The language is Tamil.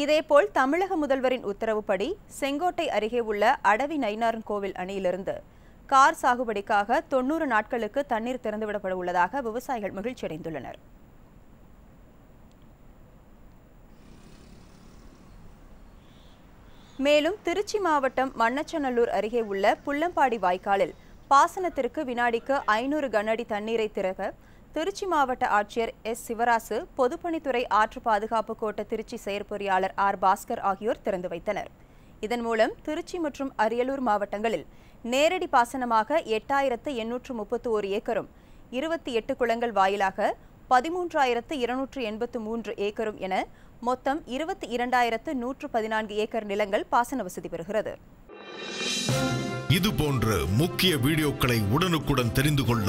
இதேபோல் தமிழக முதல்வரின் உத்தரவுப்படி செங்கோட்டை அருகே உள்ள அடவி நயினாரன் கோவில் அணையிலிருந்து கார் சாகுபடிக்காக தொன்னூறு நாட்களுக்கு தண்ணீர் திறந்துவிடப்பட உள்ளதாக விவசாயிகள் மகிழ்ச்சியடைந்துள்ளனர். மேலும் திருச்சி மாவட்டம் மண்ணச்சநல்லூர் அருகே உள்ள புள்ளம்பாடி வாய்க்காலில் பாசனத்திற்கு வினாடிக்கு ஐநூறு கனஅடி தண்ணீரை திறக்க திருச்சி மாவட்ட ஆட்சியர் எஸ். சிவராசு பொதுப்பணித்துறை ஆற்று பாதுகாப்பு கோட்ட திருச்சி செயற்பொறியாளர் ஆர். பாஸ்கர் ஆகியோர் திறந்து வைத்தனர். இதன் மூலம் திருச்சி மற்றும் அரியலூர் மாவட்டங்களில் நேரடி பாசனமாக எட்டாயிரத்து எண்ணூற்று முப்பத்து ஒரு ஏக்கரும் இருபத்தி எட்டு குளங்கள் வாயிலாக பதிமூன்றாயிரத்து இருநூற்று எண்பத்து மூன்று ஏக்கரும் என மொத்தம் இருபத்தி இரண்டாயிரத்து நூற்று பதினான்கு ஏக்கர் நிலங்கள் பாசன வசதி பெறுகிறது. இது போன்ற முக்கிய வீடியோக்களை உடனுக்குடன் தெரிந்து கொள்ள